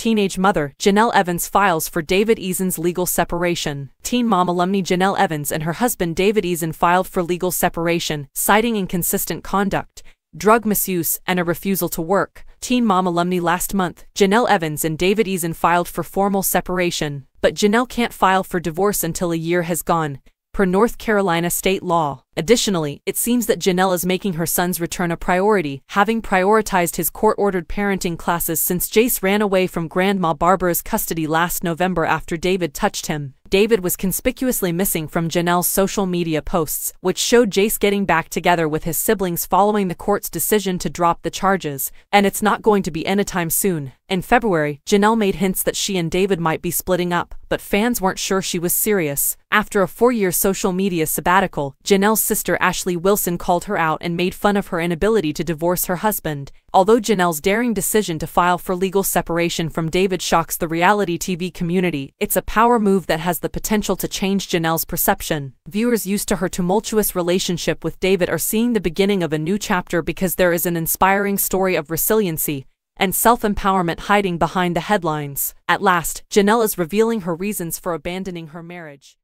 teenage mother, Jenelle Evans files for David Eason's legal separation. Teen mom alumni Jenelle Evans and her husband David Eason filed for legal separation, citing inconsistent conduct, drug misuse, and a refusal to work. Teen mom alumni last month, Jenelle Evans and David Eason filed for formal separation, but Jenelle can't file for divorce until a year has gone, per North Carolina state law. Additionally, it seems that Jenelle is making her son's return a priority, having prioritized his court-ordered parenting classes since Jace ran away from Grandma Barbara's custody last November after David touched him. David was conspicuously missing from Jenelle's social media posts, which showed Jace getting back together with his siblings following the court's decision to drop the charges, and it's not going to be anytime soon. In February, Jenelle made hints that she and David might be splitting up, but fans weren't sure she was serious. After a four-year social media sabbatical, Jenelle's sister Ashley Wilson called her out and made fun of her inability to divorce her husband. Although Jenelle's daring decision to file for legal separation from David shocks the reality TV community, it's a power move that has the potential to change Jenelle's perception. Viewers used to her tumultuous relationship with David are seeing the beginning of a new chapter because there is an inspiring story of resiliency, and self-empowerment hiding behind the headlines. At last, Jenelle is revealing her reasons for abandoning her marriage.